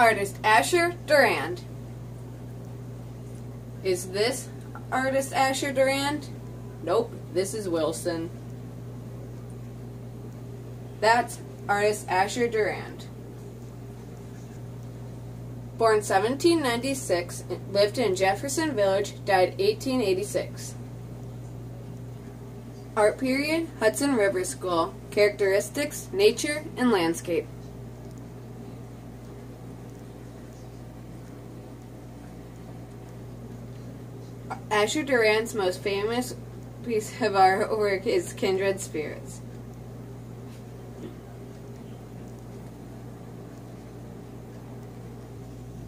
artist Asher Durand. Is this artist Asher Durand? Nope, this is Wilson. That's artist Asher Durand. Born 1796, lived in Jefferson Village, died 1886. Art period, Hudson River School. Characteristics, nature, and landscape. Asher Durand's most famous piece of artwork is Kindred Spirits.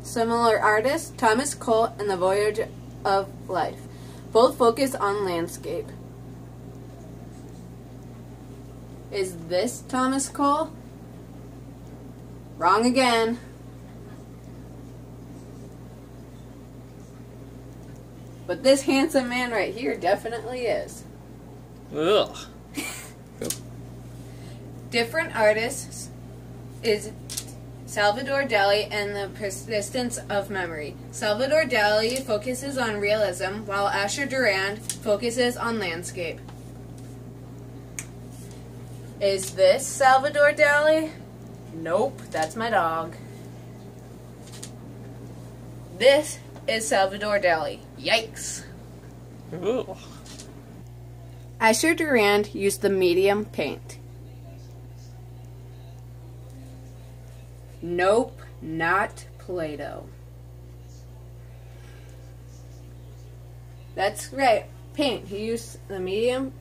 Similar artists, Thomas Cole and The Voyage of Life. Both focus on landscape. Is this Thomas Cole? Wrong again. But this handsome man right here definitely is. Ugh. Different artists is Salvador Dali and the Persistence of Memory. Salvador Dali focuses on realism, while Asher Durand focuses on landscape. Is this Salvador Dali? Nope, that's my dog. This is Salvador Dali. Yikes. Ugh. Asher Durand used the medium paint. Nope, not Play-Doh. That's right, paint. He used the medium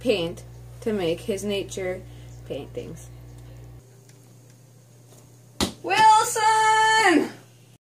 paint to make his nature paintings.